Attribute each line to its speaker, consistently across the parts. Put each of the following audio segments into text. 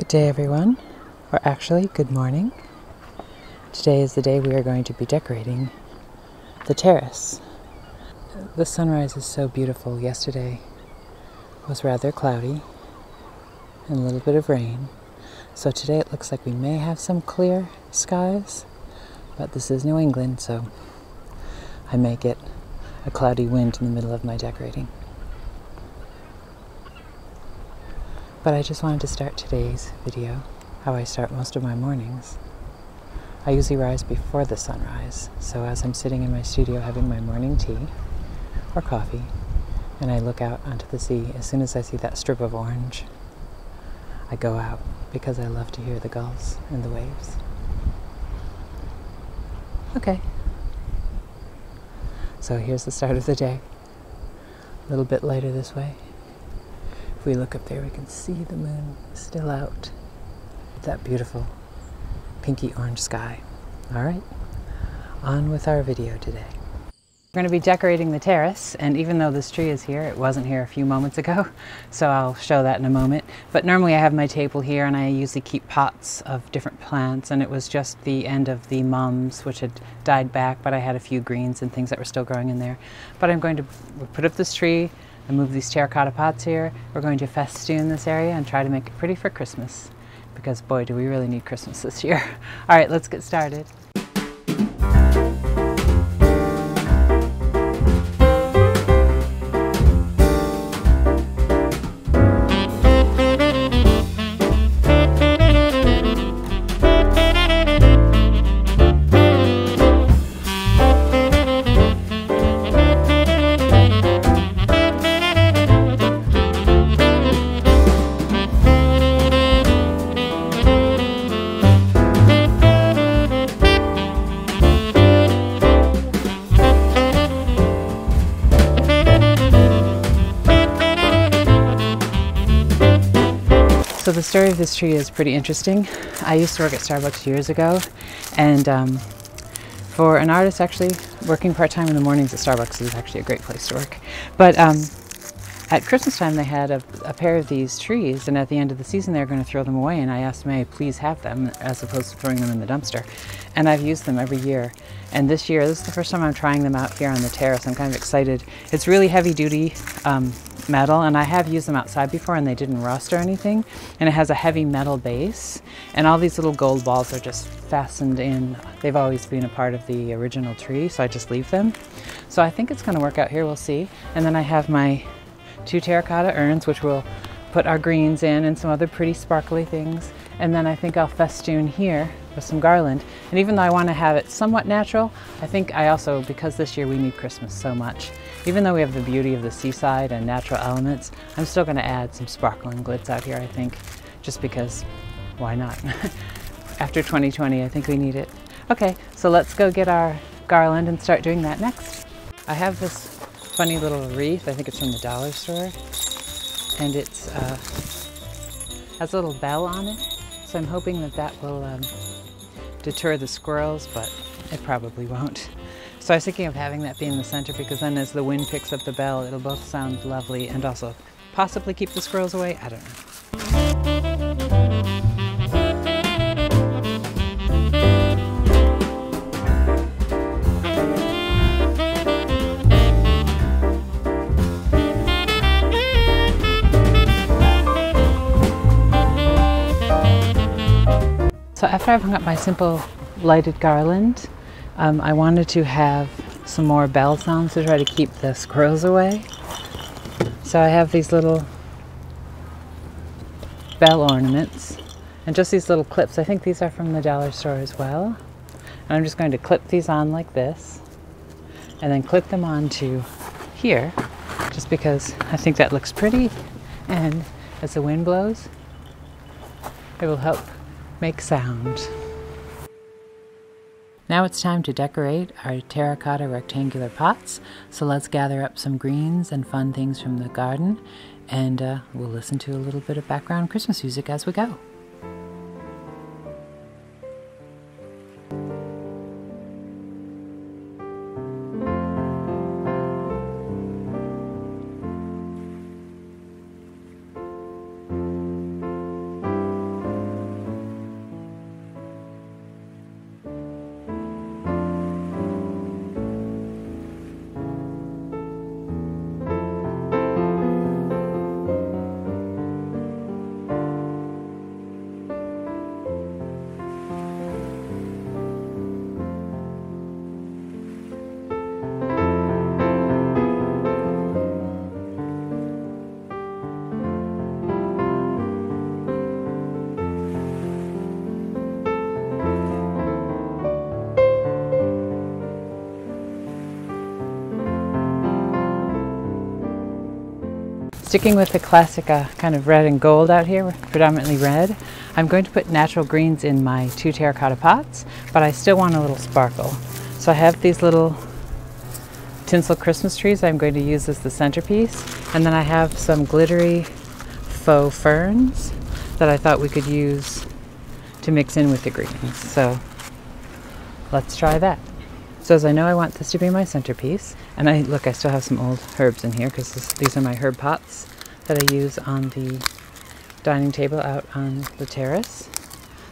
Speaker 1: Good day, everyone, or actually, good morning. Today is the day we are going to be decorating the terrace. The sunrise is so beautiful. Yesterday was rather cloudy and a little bit of rain, so today it looks like we may have some clear skies, but this is New England, so I may get a cloudy wind in the middle of my decorating. But I just wanted to start today's video how I start most of my mornings. I usually rise before the sunrise, so as I'm sitting in my studio having my morning tea or coffee, and I look out onto the sea, as soon as I see that strip of orange, I go out because I love to hear the gulls and the waves. Okay. So here's the start of the day. A little bit lighter this way. If we look up there, we can see the moon still out. That beautiful pinky orange sky. All right, on with our video today. We're going to be decorating the terrace, and even though this tree is here, it wasn't here a few moments ago, so I'll show that in a moment. But normally I have my table here, and I usually keep pots of different plants, and it was just the end of the mums, which had died back, but I had a few greens and things that were still growing in there. But I'm going to put up this tree, I move these terracotta pots here. We're going to festoon this area and try to make it pretty for Christmas because boy, do we really need Christmas this year. All right, let's get started. The story of this tree is pretty interesting. I used to work at Starbucks years ago, and um, for an artist actually working part-time in the mornings at Starbucks is actually a great place to work. But um, at Christmas time they had a, a, pair of these trees and at the end of the season they were going to throw them away and I asked may please have them as opposed to throwing them in the dumpster. And I've used them every year. And this year, this is the first time I'm trying them out here on the terrace. I'm kind of excited. It's really heavy duty um, metal and I have used them outside before and they didn't rust or anything. And it has a heavy metal base and all these little gold balls are just fastened in. They've always been a part of the original tree so I just leave them. So I think it's going to work out here, we'll see. And then I have my two terracotta urns which we'll put our greens in and some other pretty sparkly things. And then I think I'll festoon here with some garland. And even though I want to have it somewhat natural, I think I also, because this year we need Christmas so much, even though we have the beauty of the seaside and natural elements, I'm still going to add some sparkling glitz out here, I think, just because why not? After 2020, I think we need it. Okay, so let's go get our garland and start doing that next. I have this funny little wreath, I think it's from the dollar store, and it's uh, has a little bell on it, so I'm hoping that that will um, deter the squirrels, but it probably won't. So I was thinking of having that be in the center because then as the wind picks up the bell, it'll both sound lovely and also possibly keep the squirrels away. I don't know. So after I've hung up my simple lighted garland, um, I wanted to have some more bell sounds to try to keep the squirrels away. So I have these little bell ornaments and just these little clips. I think these are from the dollar store as well. And I'm just going to clip these on like this and then clip them onto here just because I think that looks pretty and as the wind blows it will help make sound. Now it's time to decorate our terracotta rectangular pots. So let's gather up some greens and fun things from the garden and uh, we'll listen to a little bit of background Christmas music as we go. Sticking with the classic uh, kind of red and gold out here, predominantly red, I'm going to put natural greens in my two terracotta pots, but I still want a little sparkle. So I have these little tinsel Christmas trees I'm going to use as the centerpiece, and then I have some glittery faux ferns that I thought we could use to mix in with the greens. So let's try that. So as I know I want this to be my centerpiece, and I look, I still have some old herbs in here because these are my herb pots that I use on the dining table out on the terrace.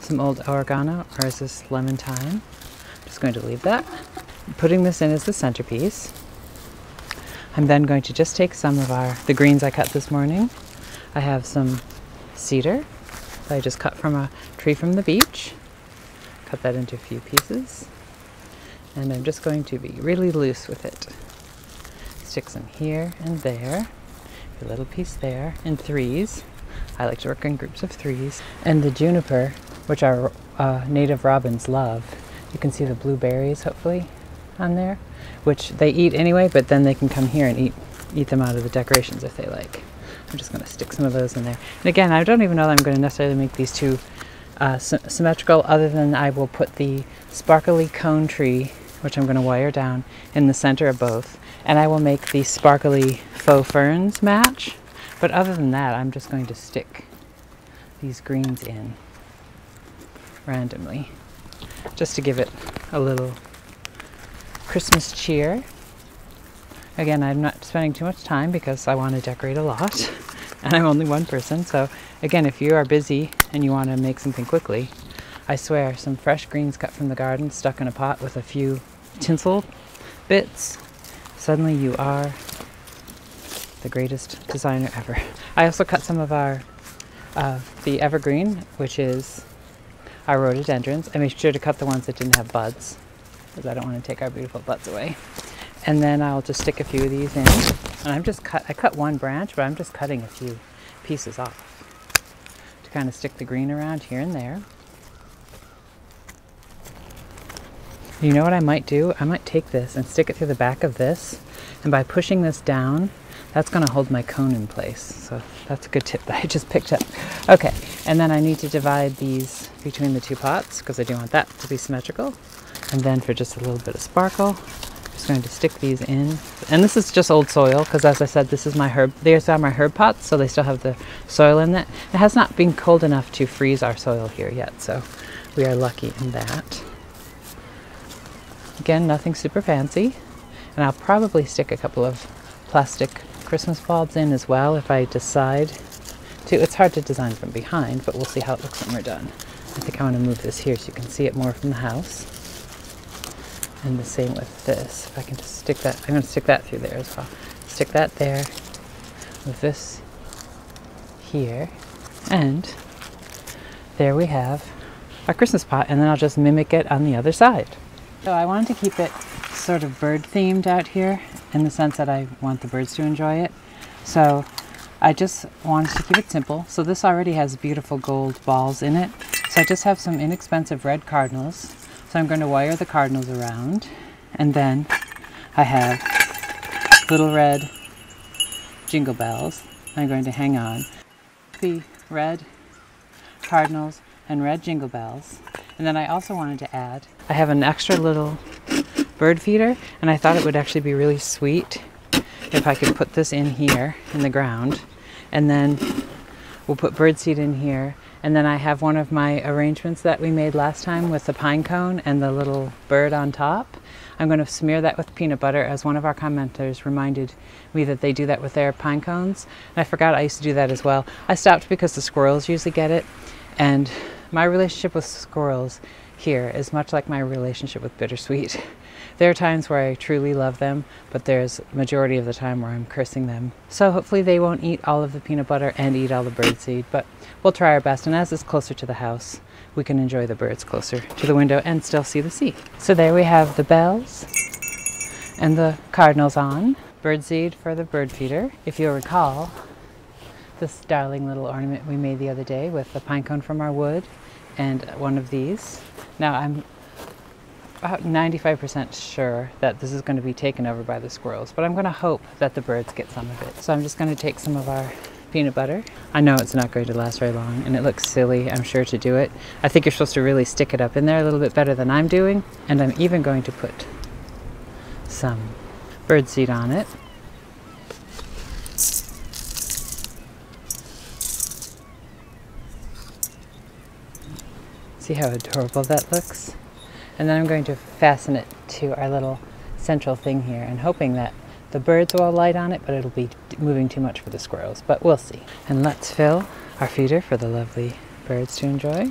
Speaker 1: Some old oregano, or is this lemon thyme? I'm just going to leave that. Putting this in as the centerpiece. I'm then going to just take some of our the greens I cut this morning. I have some cedar that I just cut from a tree from the beach. Cut that into a few pieces and I'm just going to be really loose with it. Stick some here and there, a little piece there in threes. I like to work in groups of threes. And the juniper, which our uh, native robins love, you can see the blueberries hopefully on there, which they eat anyway, but then they can come here and eat, eat them out of the decorations if they like. I'm just going to stick some of those in there. And again, I don't even know that I'm going to necessarily make these two uh, symmetrical other than I will put the sparkly cone tree which I'm going to wire down in the center of both. And I will make the sparkly faux ferns match. But other than that, I'm just going to stick these greens in randomly just to give it a little Christmas cheer. Again, I'm not spending too much time because I want to decorate a lot and I'm only one person. So again, if you are busy and you want to make something quickly, I swear, some fresh greens cut from the garden stuck in a pot with a few tinsel bits. Suddenly you are the greatest designer ever. I also cut some of our, uh, the evergreen, which is our rhododendrons. I made sure to cut the ones that didn't have buds because I don't want to take our beautiful buds away. And then I'll just stick a few of these in. And I'm just cut, I cut one branch, but I'm just cutting a few pieces off to kind of stick the green around here and there. You know what I might do? I might take this and stick it through the back of this. And by pushing this down, that's going to hold my cone in place. So that's a good tip that I just picked up. Okay, and then I need to divide these between the two pots because I do want that to be symmetrical. And then for just a little bit of sparkle, I'm just going to stick these in. And this is just old soil because as I said, this is my herb. These are my herb pots, so they still have the soil in it. It has not been cold enough to freeze our soil here yet, so we are lucky in that. Again, nothing super fancy. And I'll probably stick a couple of plastic Christmas bulbs in as well if I decide to. It's hard to design from behind, but we'll see how it looks when we're done. I think I want to move this here so you can see it more from the house. And the same with this. If I can just stick that, I'm going to stick that through there as well. Stick that there with this here. And there we have our Christmas pot, and then I'll just mimic it on the other side. So I wanted to keep it sort of bird themed out here in the sense that I want the birds to enjoy it. So I just wanted to keep it simple. So this already has beautiful gold balls in it. So I just have some inexpensive red cardinals. So I'm going to wire the cardinals around. And then I have little red jingle bells. I'm going to hang on the red cardinals and red jingle bells. And then I also wanted to add, I have an extra little bird feeder and I thought it would actually be really sweet if I could put this in here in the ground and then we'll put birdseed in here and then I have one of my arrangements that we made last time with the pine cone and the little bird on top. I'm going to smear that with peanut butter as one of our commenters reminded me that they do that with their pine cones. And I forgot I used to do that as well. I stopped because the squirrels usually get it and my relationship with squirrels here is much like my relationship with bittersweet. There are times where I truly love them, but there's majority of the time where I'm cursing them. So hopefully they won't eat all of the peanut butter and eat all the birdseed, but we'll try our best. And as it's closer to the house, we can enjoy the birds closer to the window and still see the sea. So there we have the bells and the cardinals on. Birdseed for the bird feeder. If you'll recall, this darling little ornament we made the other day with the pine cone from our wood and one of these. Now I'm about 95% sure that this is going to be taken over by the squirrels, but I'm going to hope that the birds get some of it. So I'm just going to take some of our peanut butter. I know it's not going to last very long and it looks silly, I'm sure, to do it. I think you're supposed to really stick it up in there a little bit better than I'm doing. And I'm even going to put some birdseed on it. See how adorable that looks? And then I'm going to fasten it to our little central thing here and hoping that the birds will light on it, but it'll be moving too much for the squirrels, but we'll see. And let's fill our feeder for the lovely birds to enjoy.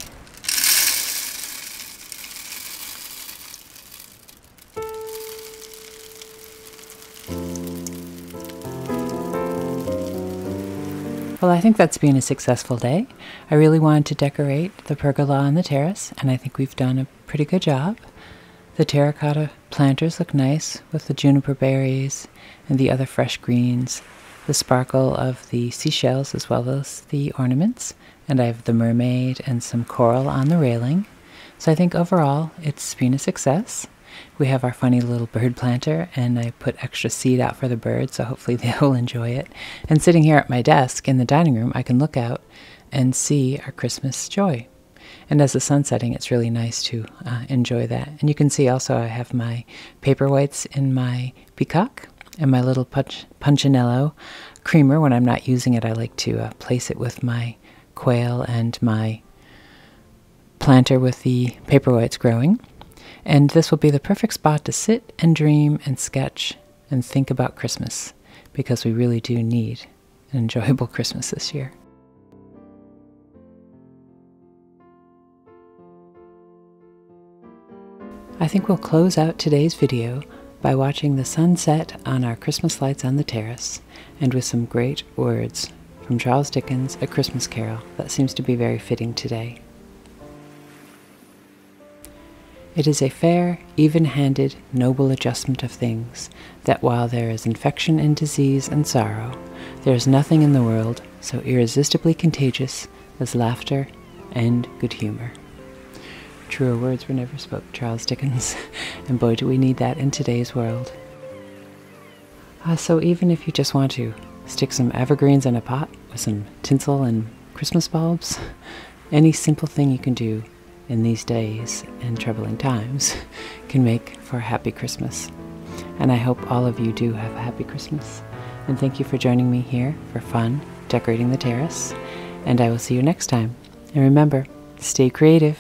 Speaker 1: Well, I think that's been a successful day. I really wanted to decorate the pergola on the terrace, and I think we've done a pretty good job. The terracotta planters look nice with the juniper berries and the other fresh greens, the sparkle of the seashells as well as the ornaments, and I have the mermaid and some coral on the railing. So I think overall it's been a success. We have our funny little bird planter, and I put extra seed out for the birds, so hopefully they will enjoy it. And sitting here at my desk in the dining room, I can look out and see our Christmas joy. And as the sun's setting, it's really nice to uh, enjoy that. And you can see also I have my paper whites in my peacock and my little punch, punchinello creamer. When I'm not using it, I like to uh, place it with my quail and my planter with the paper whites growing. And this will be the perfect spot to sit and dream and sketch and think about Christmas because we really do need an enjoyable Christmas this year. I think we'll close out today's video by watching the sunset on our Christmas lights on the terrace and with some great words from Charles Dickens' A Christmas Carol that seems to be very fitting today. It is a fair, even handed, noble adjustment of things that while there is infection and disease and sorrow, there is nothing in the world so irresistibly contagious as laughter and good humor. Truer words were never spoke, Charles Dickens, and boy, do we need that in today's world. Uh, so, even if you just want to stick some evergreens in a pot with some tinsel and Christmas bulbs, any simple thing you can do in these days and troubling times can make for a happy Christmas. And I hope all of you do have a happy Christmas. And thank you for joining me here for fun decorating the terrace. And I will see you next time. And remember, stay creative.